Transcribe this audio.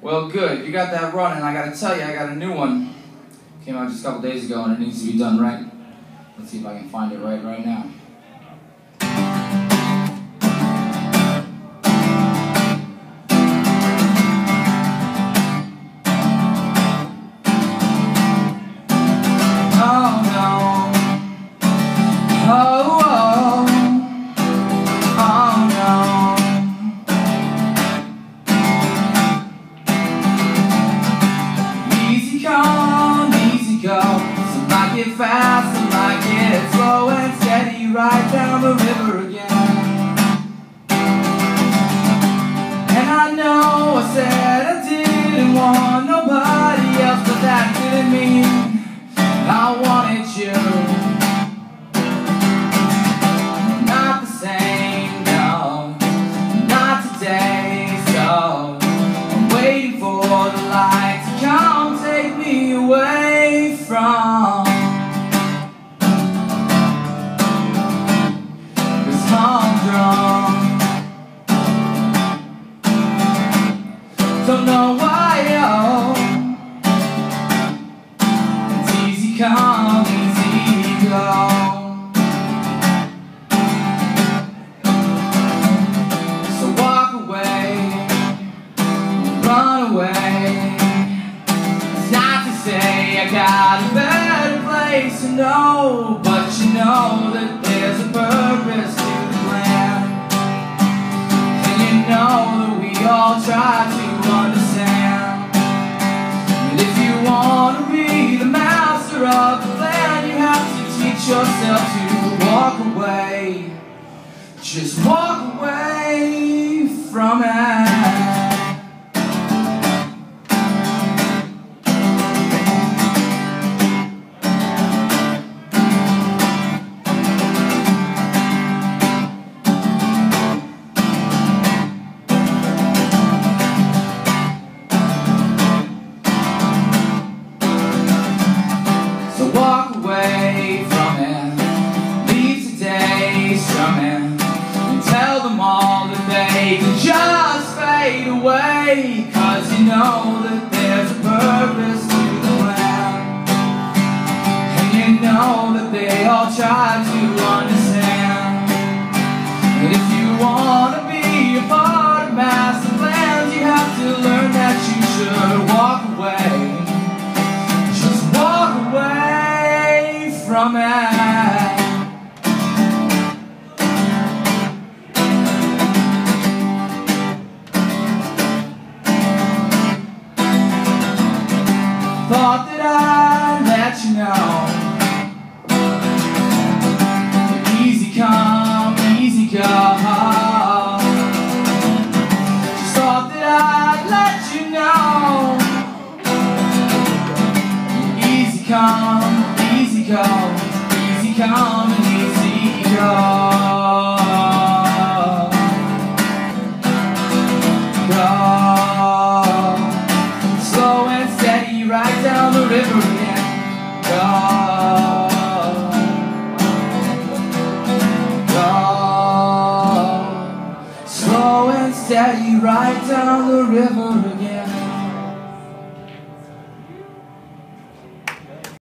Well, good. You got that running. I gotta tell you, I got a new one. Came out just a couple days ago and it needs to be done right. Let's see if I can find it right right now. Fast, and like it slow and steady right down the river again. And I know I said I didn't want nobody else, but that didn't mean I wanted you. Don't know why, It's easy come, easy go. So walk away Run away. It's not to say I got a better place to know But you know that there's a purpose. to yourself to walk away. Just walk away from it away. Cause you know that there's a purpose to the plan. And you know that they all try to understand. And if you want to be a part of master plans You have to learn that you should walk away thought that I'd let you know. Easy come, easy go. Just thought that I'd let you know. Easy come, easy go. Easy come and easy go right down the river again.